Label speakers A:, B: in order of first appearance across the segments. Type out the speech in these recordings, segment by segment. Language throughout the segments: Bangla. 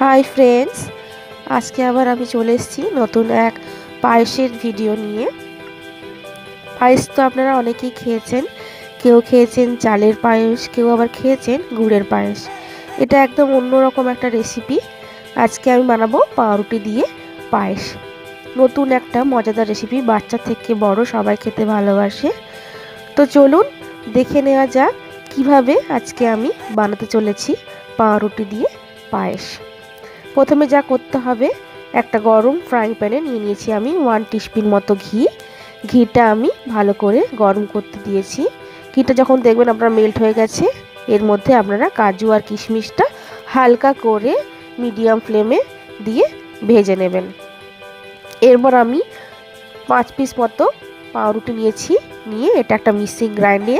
A: হাই ফ্রেন্ডস আজকে আবার আমি চলে এসেছি নতুন এক পায়েসের ভিডিও নিয়ে। পায়েস তো আপনারা অনেকেই খেয়েছেন। কেউ খেয়েছেন চালের পায়েস, কেউ আবার খেয়েছেন গুড়ের পায়েস। এটা একদম অন্যরকম একটা রেসিপি আজকে আমি বানাবো পাউরুটি দিয়ে পায়েস। নতুন একটা মজাদার রেসিপি বাচ্চা থেকে বড়, সবাই খেতে ভালোবাসে। তো চলুন দেখে নেওয়া যাক কীভাবে আজকে আমি বানাতে চলেছি পাউরুটি দিয়ে পায়েস। প্রথমে যা করতে হবে, একটা গরম ফ্রাইং প্যানে নিয়ে নিয়েছি আমি ওয়ান টিস্পুন মতো ঘি। ঘিটা আমি ভালো করে গরম করতে দিয়েছি। ঘিটা যখন দেখবেন আপনার মেল্ট হয়ে গেছে, এর মধ্যে আপনারা কাজু আর কিশমিশটা হালকা করে মিডিয়াম ফ্লেমে দিয়ে ভেজে নেবেন। এরপর আমি পাঁচ পিস মতো পাউরুটি নিয়েছি, নিয়ে এটা একটা মিক্সিং গ্রাইন্ডে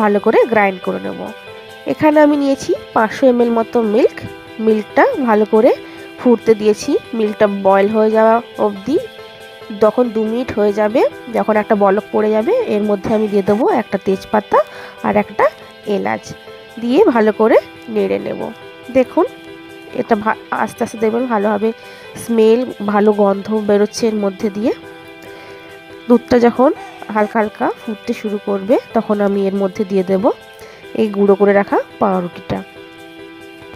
A: ভালো করে গ্রাইন্ড করে নেব। এখানে আমি নিয়েছি পাঁচশো এমএল মতো মিল্ক মিল্কটা ভালো করে ফুটতে দিয়েছি। মিল্কটা বয়েল হয়ে যাওয়া অবধি। যখন দু মিনিট হয়ে যাবে, যখন একটা বলক পড়ে যাবে, এর মধ্যে আমি দিয়ে দেবো একটা তেজপাতা আর একটা এলাচ। দিয়ে ভালো করে নেড়ে নেব। দেখুন, এটা আস্তে আস্তে দেখবেন ভালোভাবে স্মেল ভালো গন্ধ বেরোচ্ছে এর মধ্যে দিয়ে। দুধটা যখন হালকা হালকা ফুটতে শুরু করবে, তখন আমি এর মধ্যে দিয়ে দেব। এই গুঁড়ো করে রাখা পাউরুটিটা।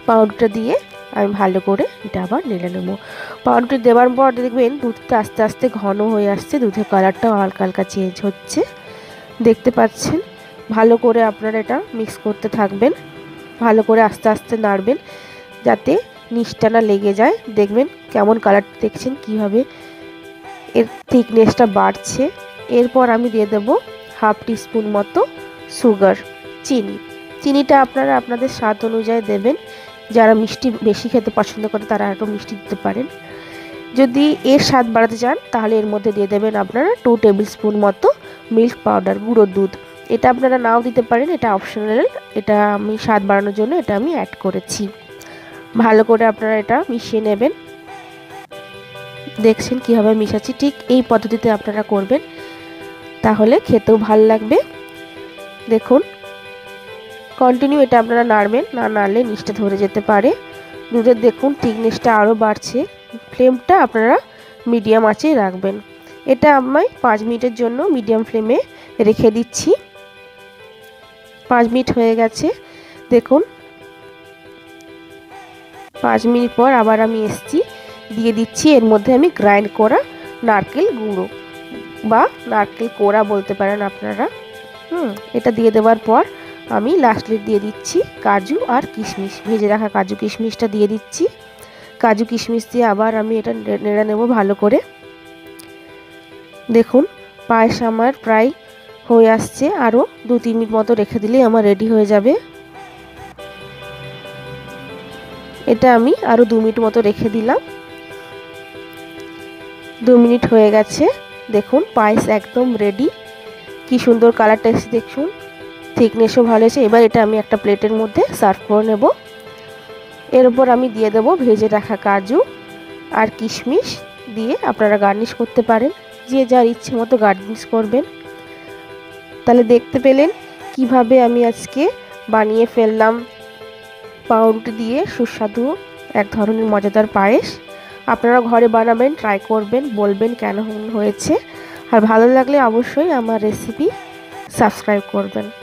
A: পাউরুটিটা দিয়ে আমি ভালো করে এটা আবার নেড়ে নেব। পাউরুটি দেওয়ার পর দেখবেন দুধটা আস্তে আস্তে ঘন হয়ে আসছে, দুধের কালারটাও হালকা হালকা চেঞ্জ হচ্ছে। দেখতে পাচ্ছেন? ভালো করে আপনারা এটা মিক্স করতে থাকবেন, ভালো করে আস্তে আস্তে নাড়বেন যাতে নিচটা না লেগে যায়। দেখবেন কেমন কালার দেখছেন কীভাবে এর থিকনেসটা বাড়ছে। এরপর আমি দিয়ে দেব হাফ টিস্পুন মতো সুগার চিনি। চিনিটা আপনারা আপনাদের স্বাদ অনুযায়ী দেবেন। যারা মিষ্টি বেশি খেতে পছন্দ করে, তারা আরও মিষ্টি দিতে পারেন। যদি এর স্বাদ বাড়াতে চান, তাহলে এর মধ্যে দিয়ে দেবেন আপনারা টু টেবিল স্পুন মতো মিল্ক পাউডার গুঁড়ো দুধ। এটা আপনারা নাও দিতে পারেন, এটা অপশনাল এটা আমি স্বাদ বাড়ানোর জন্য এটা আমি অ্যাড করেছি। ভালো করে আপনারা এটা মিশিয়ে নেবেন। দেখছেন কীভাবে মিশাচ্ছি, ঠিক এই পদ্ধতিতে আপনারা করবেন। তাহলে খেতেও ভালো লাগবে। দেখুন কন্টিনিউ এটা আপনারা নাড়বেন। না নাড়লে নিচটা ধরে যেতে পারে। দুধের দেখুন থিকনেসটা আরও বাড়ছে। ফ্লেমটা আপনারা মিডিয়াম আঁচে রাখবেন। এটা আমি পাঁচ মিনিটের জন্য মিডিয়াম ফ্লেমে রেখে দিচ্ছি। পাঁচ মিনিট হয়ে গেছে। দেখুন। পাঁচ মিনিট পর আবার আমি এসছি। দিয়ে দিচ্ছি, এর মধ্যে আমি গ্রাইন্ড করা নারকেল গুঁড়ো বা নারকেল কোড়া বলতে পারেন আপনারা। হুম, এটা দিয়ে দেওয়ার পর আমি লাস্টলি দিয়ে দিচ্ছি কাজু আর কিশমিশ। ভেজে রাখা কাজু কিশমিশটা দিয়ে দিচ্ছি। কাজু কিশমিশ দিয়ে আবার আমি এটা নেড়ে নেব ভালো করে। দেখুন, পায়েস আমার প্রায় হয়ে আসছে। আরও দু তিন মিনিট মতো রেখে দিলেই আমার রেডি হয়ে যাবে। এটা আমি আরও দু মিনিট মতো রেখে দিলাম। দু মিনিট হয়ে গেছে। দেখুন, পায়েস একদম রেডি কি সুন্দর কালারটা এসে দেখুন। থিকনেসও ভালো হয়েছে এবার এটা আমি একটা প্লেটের মধ্যে সার্ভ করে নেব। এর উপর আমি দিয়ে দেবো ভেজে রাখা কাজু আর কিশমিশ দিয়ে আপনারা গার্নিশ করতে পারেন। যে যার ইচ্ছে মতো গার্নিশ করবেন। তাহলে দেখতে পেলেন কীভাবে আমি আজকে বানিয়ে ফেললাম পাউরুটি দিয়ে সুস্বাদু এক ধরনের মজাদার পায়েস। আপনারা ঘরে বানাবেন ট্রাই করবেন, বলবেন কেন হয়েছে। আর ভালো লাগলে অবশ্যই আমার রেসিপি সাবস্ক্রাইব করবেন।